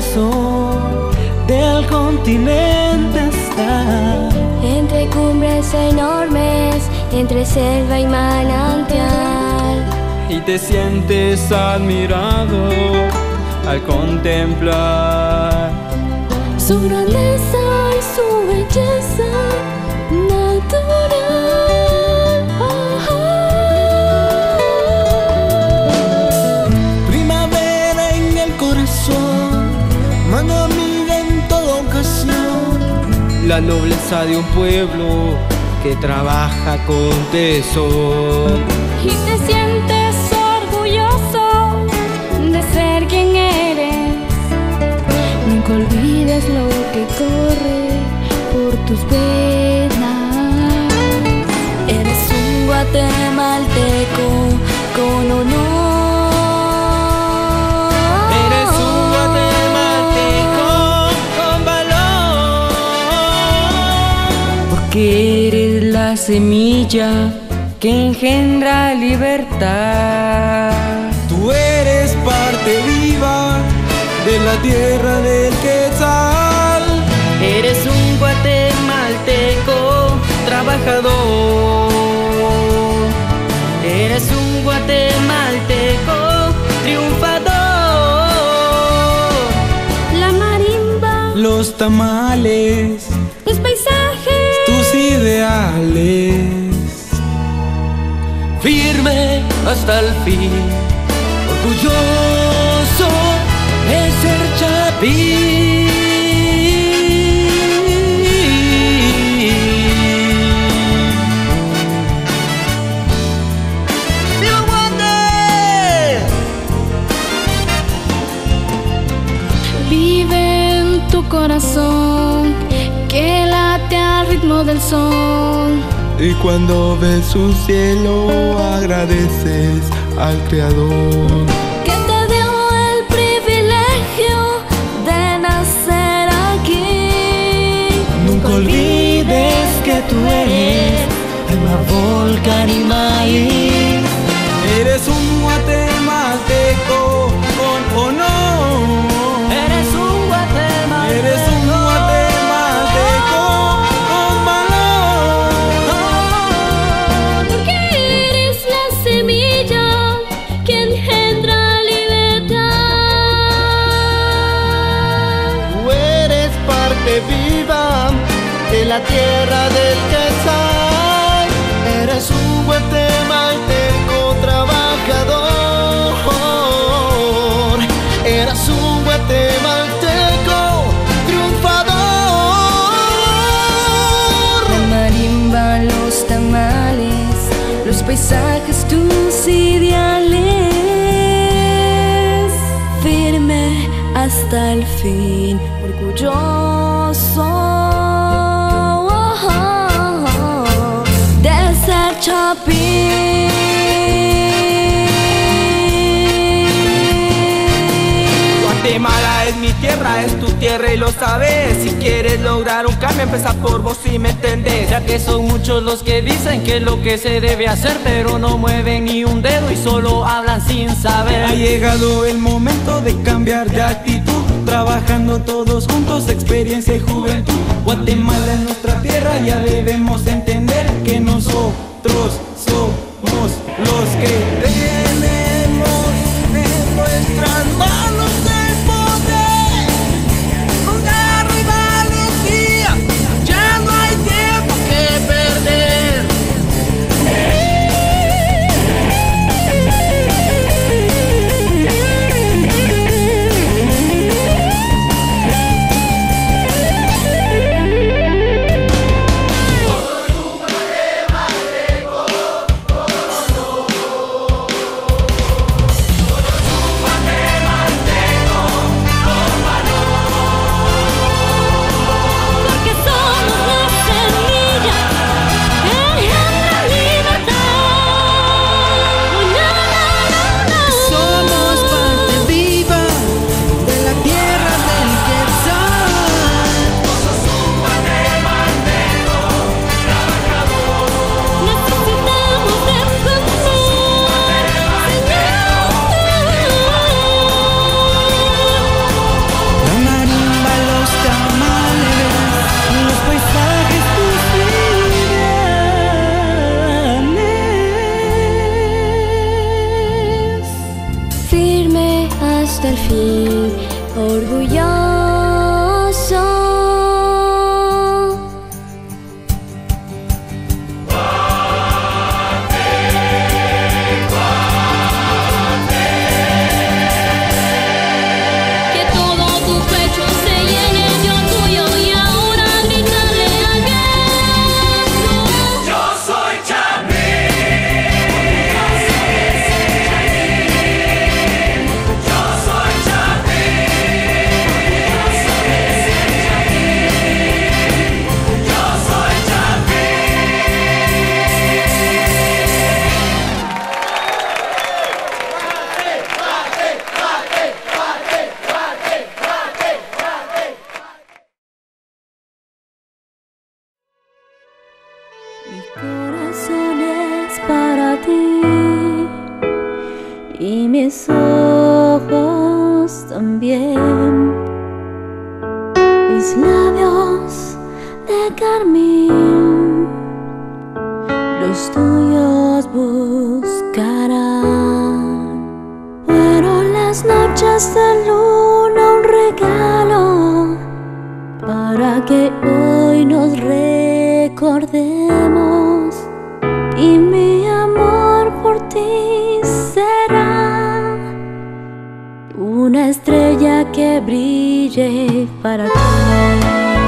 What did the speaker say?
corazón del continente está. Entre cumbres enormes, entre selva y manantial. Y te sientes admirado al contemplar su grandeza y su belleza la nobleza de un pueblo que trabaja con tesón. La semilla que engendra libertad. Tú eres parte viva de la tierra del quetzal. Eres un guatemalteco trabajador. Eres un guatemalteco triunfador. La marimba, Los tamales, ideales. Firme hasta el fin, orgulloso de ser chapín. Vive en tu corazón, que ritmo del son. Y cuando ves su cielo, agradeces al Creador. Que te dio el privilegio de nacer aquí. Nunca olvides que tú eres alma, volcán y maíz. Eres un guatemalteco parte viva de la tierra del quetzal. Eres un guatemalteco trabajador. Eres un guatemalteco triunfador. La marimba, los tamales, los paisajes, tus ideales. Firme hasta el fin, orgulloso de ser chapín. Guatemala es mi tierra, es tu tierra y lo sabes. Si quieres lograr un cambio, empieza por vos y me entendés. Ya que son muchos los que dicen que es lo que se debe hacer, pero no mueven ni un dedo y solo hablan sin Ha saber. llegado el momento de cambiar de actitud, trabajando todos juntos, experiencia y juventud. Guatemala es nuestra tierra, ya debemos entender que nosotros somos مختلفين y mis ojos también. Mis labios de carmín, los tuyos buscarán. Fueron las noches de luna un regalo para que hoy nos recordemos y mi una estrella que brille para ti.